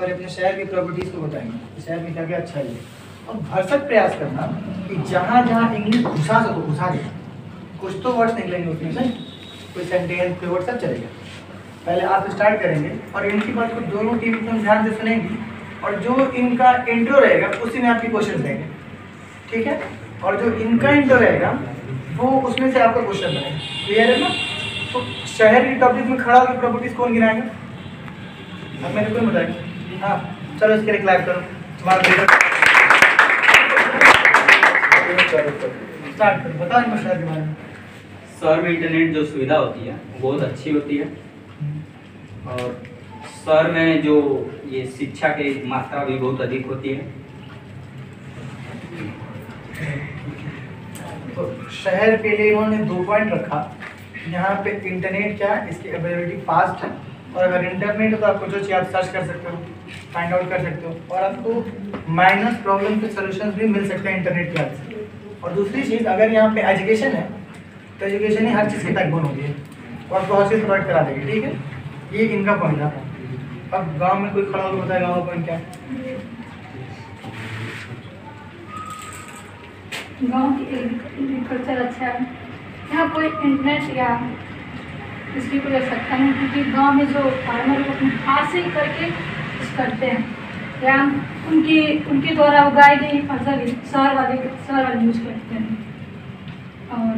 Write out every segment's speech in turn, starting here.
और अपने शहर की प्रॉपर्टीज़ को बताएँगे शहर में क्या क्या अच्छा है। और भरसक प्रयास करना कि जहाँ जहाँ इंग्लिश घुसा सको, घुसा दे। कुछ तो वर्ड्स निकलेंगे उसमें से कोई सेंटेंस कोई वर्ड सब चलेगा। पहले आप स्टार्ट करेंगे और इनकी बात को दोनों टीम एकदम ध्यान से सुनेंगी और जो इनका इंट्रो रहेगा, उसी में आपके क्वेश्चन रहेंगे। ठीक है? और जो इनका इंट्रो रहेगा, वो उसमें से आपका क्वेश्चन बनेगा। क्लियर है ना? तो शहर की टॉपिक में खड़ा होकर प्रॉपर्टीज़ कौन गिराएगा? अब मेरे को बताएँगे हाँ चलो इसके लिए क्लैप करो। तुम्हारा स्टार्ट करो बताओ इनको शहर के बारे में। शहर में इंटरनेट जो सुविधा होती है बहुत अच्छी होती है। और शहर में जो ये शिक्षा की मात्रा भी बहुत अधिक होती है। तो शहर के लिए इन्होंने दो पॉइंट रखा। यहाँ पे इंटरनेट क्या है इसकी अवेलेबिलिटी फास्ट है। और अगर इंटरनेट है तो आपको जो चाहिए आप सर्च कर सकते हो फाइंड आउट कर सकते हो। और आपको माइनस प्रॉब्लम के सोल्यूशन भी मिल सकते हैं इंटरनेट की हेल्प और दूसरी चीज़, अगर यहाँ पे एजुकेशन है तो एजुकेशन ही हर चीज़ की बैकबोन होती है। और बहुत चीज़ प्रोवाइड करा देगी, ठीक है? ये इनका पॉइंट था अब गाँव में कोई खड़ा होकर गाँव का पॉइंट क्या? है गाँव की एग्रीकल्चर अच्छा है। यहाँ कोई इंटरनेट या इसकी कोई आवश्यकता नहीं क्योंकि गाँव में जो फार्मर लोग अपने हाथ से ही करके कुछ करते हैं। या उनकी उनके द्वारा उगाई गई फ़सल ही शहर वाले शहर वाले यूज़ करते हैं। और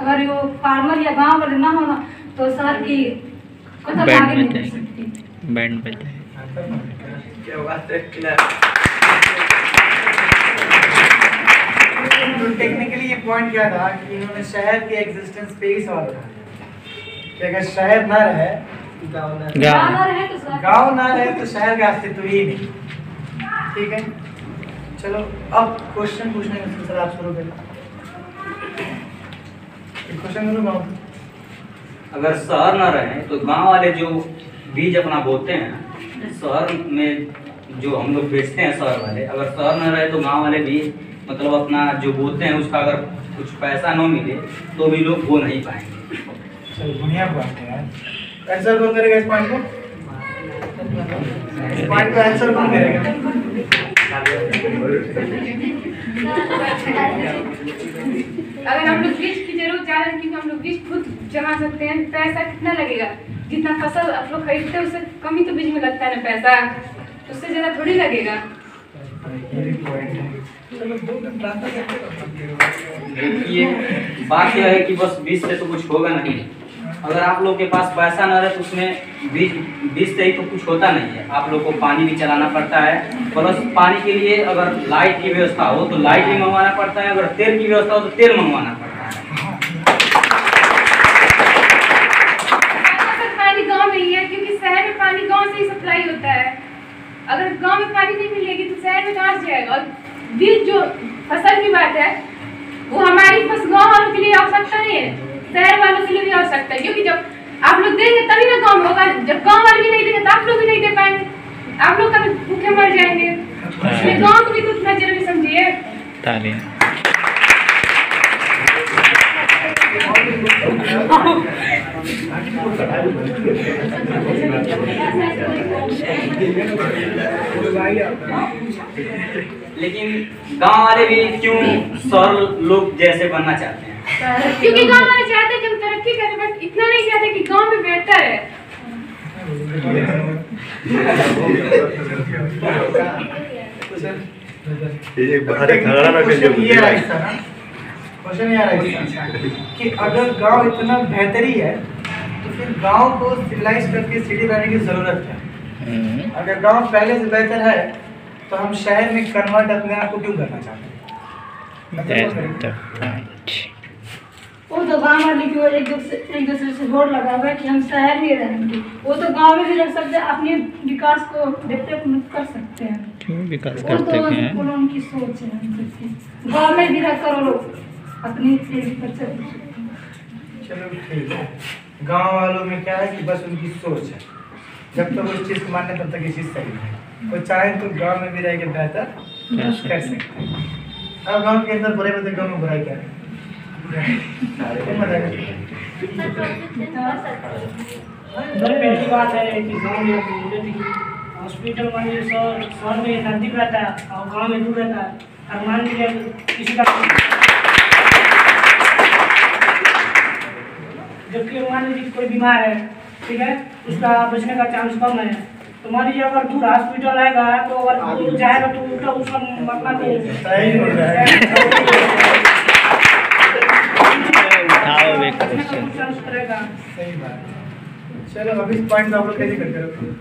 अगर वो फार्मर या गाँव वाले ना होना तो शहर की मतलब आगे नहीं बढ़ सकती। बैंड बजा तो टेक्निकली ये पॉइंट क्या था कि इन्होंने शहर के एग्जिस्टेंस पे ही सवाल उठाया कि अगर शहर ना रहे गाँव गाँव ना रहे तो शहर गाँव ना रहे तो शहर का अस्तित्व ही नहीं। ठीक है? चलो अब क्वेश्चन पूछने का सिलसिला आप शुरू करें क्वेश्चन करो गाँव अगर शहर न रहे तो गाँव वाले जो बीज अपना बोते हैं शहर में जो हम लोग बेचते हैं शहर वाले अगर शहर न रहे तो गाँव वाले भी मतलब अपना जो बोते हैं उसका अगर कुछ पैसा न मिले तो भी लोग बो नहीं पाएँगे। चलो बढ़िया है यार। आंसर कौन करेगा इस पॉइंट को? इस पॉइंट को आंसर कौन करेगा अगर हम लोग बीज की ज़रूरत ज़्यादा है क्योंकि हम लोग बीज खुद जमा सकते हैं पैसा कितना लगेगा? जितना फ़सल आप लोग खरीदते हैं उससे कम ही तो बीज में लगता है ना पैसा। उससे ज़्यादा थोड़ी लगेगा। ये बात यह है कि बस बीज से तो कुछ होगा नहीं। अगर आप लोग के पास पैसा न रहे तो उसमें बीज बीज से ही तो कुछ होता नहीं है। आप लोग को पानी भी चलाना पड़ता है। प्लस पानी के लिए अगर लाइट की व्यवस्था हो तो लाइट भी मंगवाना पड़ता है। अगर तेल की व्यवस्था हो तो तेल मंगवाना पड़ता है। पानी गाँव में ही है, क्योंकि शहर में पानी गाँव से ही सप्लाई होता है। अगर गाँव में पानी नहीं मिलेगी तो शहर में कहाँ जाएगा? और बीज जो फ़सल की बात है, वो हमारी बस गाँव वालों के लिए आवश्यकता नहीं है। शहर वालों के लिए भी आवश्यकता है क्योंकि जब आप लोग देंगे तभी ना काम होगा जब गाँव वाले भी नहीं देंगे तो आप लोग भी नहीं दे पाएँगे। आप लोग कभी भूखे मर जाएँगे। इसलिए गाँव को भी तो उतना ज़रूरी समझिए। लेकिन गाँव वाले भी क्यों शहर लोग जैसे बनना चाहते हैं? क्योंकि गाँव वाले चाहते हैं कि हम तरक्की करें बट इतना नहीं चाहते कि गाँव में बेहतर है। ये बाहर खड़ा ना कर क्वेश्चन ये आ रहा था क्वेश्चन ये आ रहा था कि अगर गाँव इतना बेहतरी है तो फिर गाँव को सिविलाइज करके सिटी बनाने की ज़रूरत है हम्म, अगर गाँव पहले से बेहतर है तो हम शहर में कन्वर्ट अपने आप को क्यों करना चाहते हैं. वो तो गाँव वाले की वजह एक दूसरे एक दूसरे से जोड़ लगा हुआ है कि हम शहर में रहेंगे। वो तो गाँव में भी रह सकते हैं अपने विकास को डेवलप कर सकते हैं। क्यों विकास वो करते तो हैं? वो उनकी सोच है गाँव में भी रहकर वो लोग अपनी चलो ठीक है। गाँव वालों में क्या है कि बस उनकी सोच है। जब तक उस चीज़ को मानने तब तक ये चीज़ सही है। वो चाहे तो गाँव में भी रह के बेहतर कर सकते हैं। अब गाँव के अंदर बुरे बदले गाँव में बुराई क्या है? पहली बात है कि गाँव में हॉस्पिटल मान लीजिए शहर शहर में नज़दीक रहता है और गाँव में दूर रहता है और मान लीजिए किसी का जबकि मान लीजिए कोई बीमार है ठीक है? उसका बचने का चांस कम है। तो मान लीजिए अगर दूर हॉस्पिटल आएगा तो अगर दूर जाएगा तो उसका उसका मरना सही बात चलो अभी इस पॉइंट आप लोग कैसे करते रहो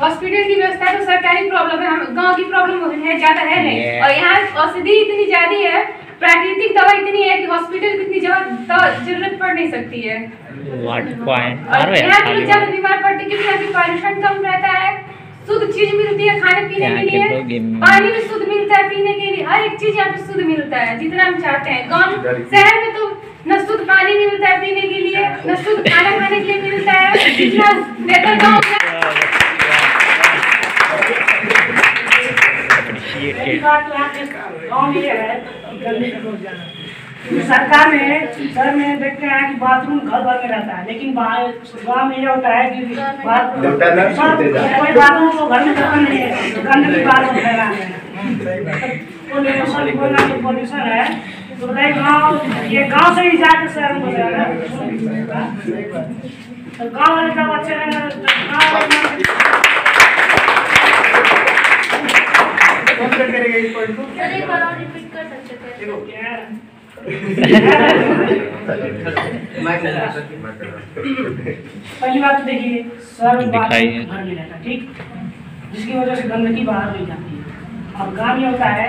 हॉस्पिटल की व्यवस्था तो सरकारी प्रॉब्लम है हम गाँव की प्रॉब्लम है ज़्यादा है नहीं। Yeah. और यहाँ औषधि इतनी ज़्यादा है प्राकृतिक दवा इतनी है कि हॉस्पिटल की इतनी ज़रूरत पड़ नहीं सकती है। और यहाँ के लोग ज़्यादा बीमार पड़ते हैं क्योंकि यहाँ की पॉल्यूशन कम रहता है। शुद्ध चीज़ मिलती है खाने पीने के के लिए। पानी भी शुद्ध मिलता है पीने के लिए। हर एक चीज़ यहाँ पे शुद्ध मिलता है जितना हम चाहते हैं। गाँव शहर में तो न शुद्ध पानी मिलता है पीने के लिए न शुद्ध खाना खाने के लिए मिलता है तो यहाँ के गाँव में ये है कि गंदगी का बहुत ज़्यादा है। क्योंकि सरकार में शहर में देखते हैं कि बाथरूम घर घर में रहता है लेकिन बाहर गाँव में ये होता है कि बाथरूम है। कोई बाथरूम को घर में रखा नहीं है गंदगी बाहर फैला है सही बात है। पोल्यूशन बोलना तो पोल्यूशन है तो गाँव ये गाँव से ही जाके शहर में है है। तो गाँव वाले जब अच्छे रहेंगे तो गाँव करेगा इस पॉइंट को? बार रिपीट कर सकते देखो। पहली बात तो देखिए सर। घर में रहता ठीक? जिसकी वजह से गंदगी बाहर नहीं जाती है। और गाँव में होता है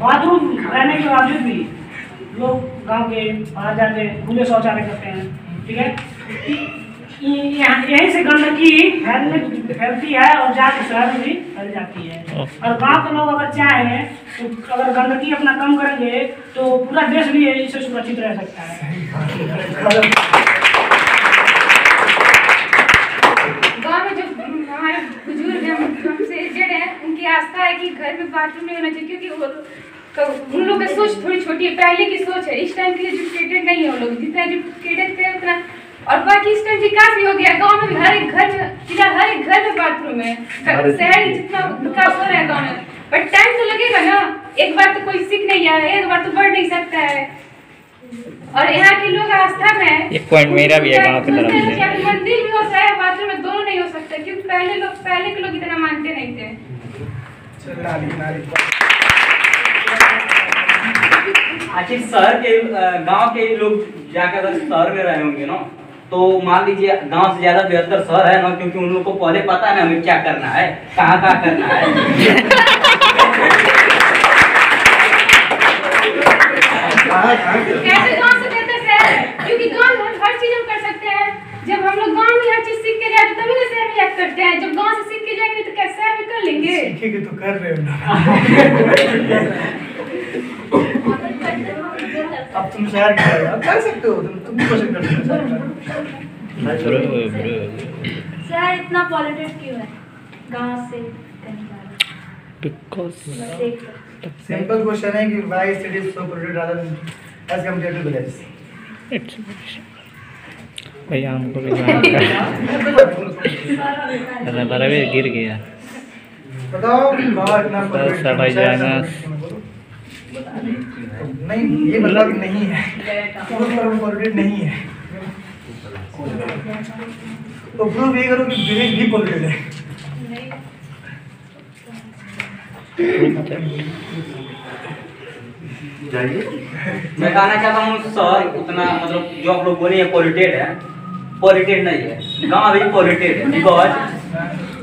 बाथरूम रहने के बावजूद भी लोग गाँव के बाहर जाते हैं खुले शौचालय करते हैं ठीक है? ये- यहीं से गंदगी फैलने फैलती है और जाके शहर में भी फैल जाती है। और गाँव के लोग अगर चाहें तो अगर गंदगी अपना कम करेंगे तो पूरा देश भी इससे सुरक्षित रह सकता है गाँव में जो हमारे बुज़ुर्ग हैं हमसे एजेड हैं उनकी आस्था है कि घर में बाथरूम नहीं होना चाहिए क्योंकि वो उन लोग की सोच थोड़ी छोटी है पहले की सोच है। इस टाइम के एजुकेटेड नहीं है वो लोग। जितना एजुकेटेड थे उतना और बाकी इस टाइम विकास भी हो गया। गाँव में हर एक घर में फ़िलहाल हर एक घर में बाथरूम है। शहर जितना विकास हो रहा है गाँव में। बट टाइम तो लगेगा ना। एक बार तो कोई सीख नहीं आया एक बार तो बढ़ नहीं सकता है। और यहाँ के लोग आस्था में एक point मेरा भी है गाँव की तरफ़ मंदिर भी हो सकता है बाथरूम में दोनों नहीं हो सकता। क्योंकि पहले लोग पहले के लोग इतना मानते नहीं थे। आखिर शहर के गाँव के लोग जाकर अगर शहर में रहे होंगे ना तो मान लीजिए गाँव से ज़्यादा बेहतर शहर है ना क्योंकि उन लोग को पहले पता है ना हमें क्या करना है। कहाँ कहाँ करना है गाँव से बेहतर शहर है क्योंकि गाँव में हम हर चीज़ हम कर सकते हैं जब हम लोग गाँव में हर चीज़ सीख के जाते तभी ना शहर में याद करते हैं जब गाँव से सीख के जाएँगे तो कैसे शहर में कर सीखेंगे तो कर रहे हो ना अब तुम शहर हो, कर सकते हो तुम तुम क्वेश्चन कर सकते हो। सर इतना पॉलिटिक्स क्यों है? गाँव से बिकॉज़ सिंपल क्वेश्चन है। कि why city is so polluted rather than as compare to village it's भैया हमको भी जाना था बराबर गिर गया। बताओ नहीं ये मतलब कि नहीं है। नहीं है। तो प्रूव ये करो कि विलेज भी पॉल्यूटेड है। मैं कहना चाहता हूँ शहर उतना मतलब जो आप लोग बोले पॉल्यूटेड है। पॉल्यूटेड नहीं है। गाँव अभी पॉल्यूटेड है। बिकॉज़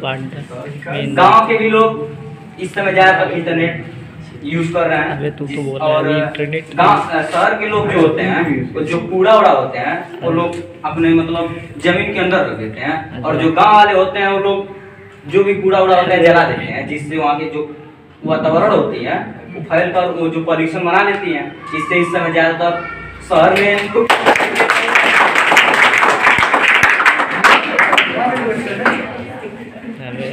गाँव के भी लोग इस समय ज़्यादातर इंटरनेट यूज़ कर रहे हैं। अबे तू तो बोल और इंटरनेट गाँव शहर के लोग जो होते हैं वो जो कूड़ा उड़ा होते हैं वो लोग अपने मतलब ज़मीन के अंदर रख देते हैं। और जो। गाँव वाले होते हैं वो लोग जो भी कूड़ा उड़ा होता है जला देते हैं जिससे वहाँ के जो वातावरण होती है वो फैल कर वो जो पॉल्यूशन बना लेती हैं। इससे इस समय ज़्यादातर शहर में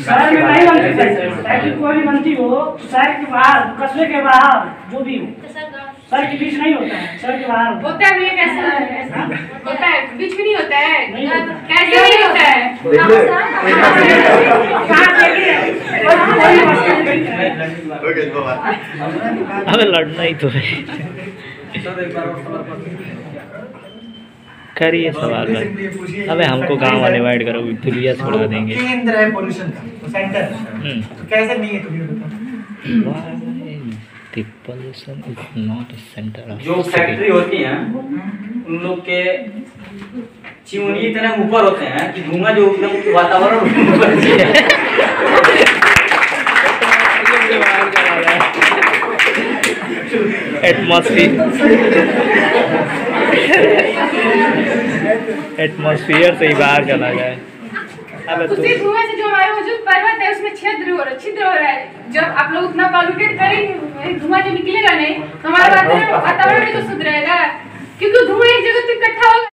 शहर में हाँ, नहीं बनती कोई भी बनती हो तो शहर के बाहर कस्बे के बाहर जो भी हो। शहर के बीच नहीं होता है शहर के बाहर होता है। भैया होता है? बीच में नहीं होता है? कैसे नहीं होता है? है। है। अबे लड़ना ही तो है सर एक बार और सवाल कर करिए सवाल भाई। अबे हमको गाँव वाले वाइड करो दुनिया छोड़ा देंगे। केंद्र है पोल्यूशन का तो सेंटर है हम्म। तो कैसे नहीं है तुम ये बताओ। The pollution is not a center of जो फैक्ट्री होती है उन लोग के चिमनी इतने ऊपर होते हैं कि धुआँ जो एकदम वातावरण ऊपर एटमॉस्फेयर एटमॉस्फेयर से ही बाहर चला जाए अबे तो उसी धुएँ से जो हमारे वजूद पर्वत है उसमें छिद्र हो रहा छिद्र हो रहा है। जब आप लोग उतना पॉल्यूटेड करेंगे धुआँ जो निकलेगा नहीं तो हमारा वातावरण भी तो शुद्ध रहेगा। क्योंकि धुआँ एक जगह तो इकट्ठा होगा।